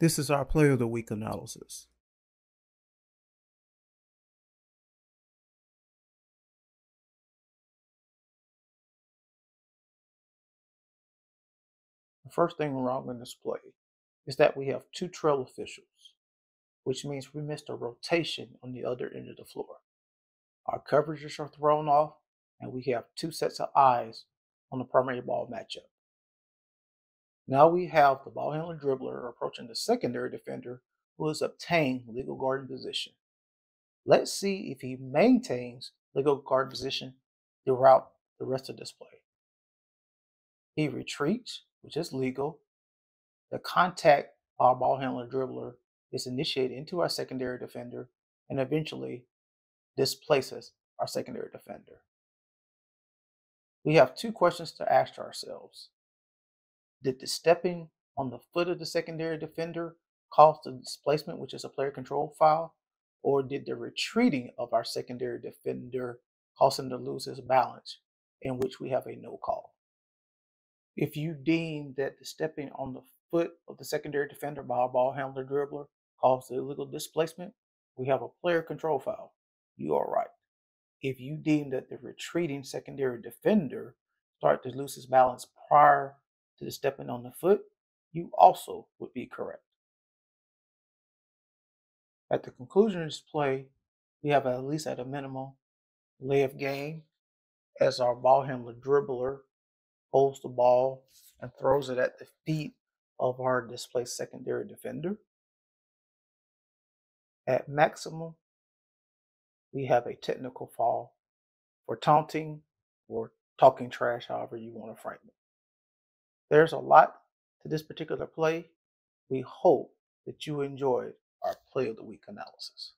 This is our Play of the Week analysis. The first thing wrong in this play is that we have two trail officials, which means we missed a rotation on the other end of the floor. Our coverages are thrown off, and we have two sets of eyes on the primary ball matchup. Now we have the ball handler dribbler approaching the secondary defender who has obtained legal guard position. Let's see if he maintains legal guard position throughout the rest of this play. He retreats, which is legal. The contact our ball handler dribbler is initiated into our secondary defender and eventually displaces our secondary defender. We have two questions to ask ourselves. Did the stepping on the foot of the secondary defender cause the displacement, which is a player control foul, or did the retreating of our secondary defender cause him to lose his balance, in which we have a no call? If you deem that the stepping on the foot of the secondary defender by a ball handler dribbler caused the illegal displacement, we have a player control foul. You are right. If you deem that the retreating secondary defender started to lose his balance prior to the stepping on the foot, you also would be correct. At the conclusion of this play, we have at least at a minimum lay of game as our ball handler dribbler holds the ball and throws it at the feet of our displaced secondary defender. At maximum, we have a technical foul for taunting or talking trash, however you want to frame it. There's a lot to this particular play. We hope that you enjoyed our Play of the Week analysis.